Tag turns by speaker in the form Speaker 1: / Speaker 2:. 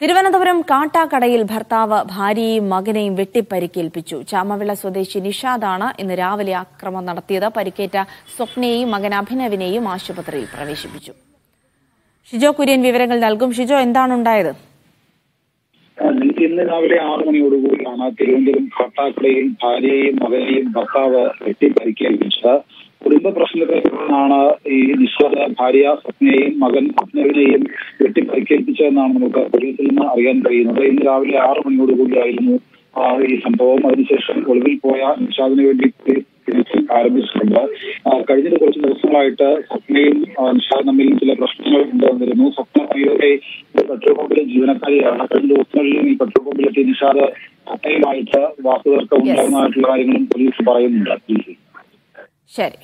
Speaker 1: തിരുവനന്തപുരം കാട്ടാക്കടയിൽ ഭർത്താവ് ഭാര്യയും മകനെയും വെട്ടിപ്പരിക്കേൽപ്പിച്ചു. ചാമവിള സ്വദേശി നിഷാദാണ് ഇന്ന് രാവിലെ ആക്രമണം നടത്തിയത്. പരിക്കേറ്റ സ്വപ്നയെയും മകൻ അഭിനവിനെയും ആശുപത്രിയിൽ പ്രവേശിപ്പിച്ചു. ഷിജോ കുര്യൻ വിവരങ്ങൾ നൽകും. ഷിജോ എന്താണ് ഉണ്ടായത്
Speaker 2: ഇന്ന് രാവിലെ ആറ് മണിയോടുകൂടിയാണ് തിരുവനന്തപുരം കാട്ടാക്കടയിൽ ഭാര്യയെയും മകനെയും ഭർത്താവ് വെട്ടി പരിക്കേൽപ്പിച്ചത് കുടുംബ പ്രശ്നത്തെ തുടർന്നാണ് ഈ നിഷാദ ഭാര്യ സ്വപ്നയെയും മകൻ അഭിനവിനെയും വെട്ടി പരിക്കേൽപ്പിച്ചതെന്നാണ് നമുക്ക് പോലീസിൽ നിന്ന് അറിയാൻ കഴിയുന്നത്. ഇന്ന് രാവിലെ ആറ് മണിയോടുകൂടിയായിരുന്നു ആ, ഈ സംഭവം. അതിനുശേഷം ഒളിവിൽ പോയ നിഷാദിന് വേണ്ടി തിരിച്ച് ആരംഭിച്ചിട്ടുണ്ട്. കഴിഞ്ഞ കുറച്ച് ദിവസങ്ങളായിട്ട് സ്വപ്നയും നിഷാദ് തമ്മിൽ ചില പ്രശ്നങ്ങൾ ഉണ്ടായിരുന്നിരുന്നു സ്വപ്ന അയ്യോടെ പെട്രോൾ പമ്പിലെ ജീവനക്കാരിയാണ്. കഴിഞ്ഞ ദിവസങ്ങളിലും ഈ പെട്രോൾ പമ്പിലെത്തി നിഷാദ് സ്വപ്നയുമായിട്ട് വാക്കുതർക്കം ഉണ്ടാകുന്നതായിട്ടുള്ള കാര്യങ്ങളും പോലീസ് പറയുന്നുണ്ട്.
Speaker 1: ശരി.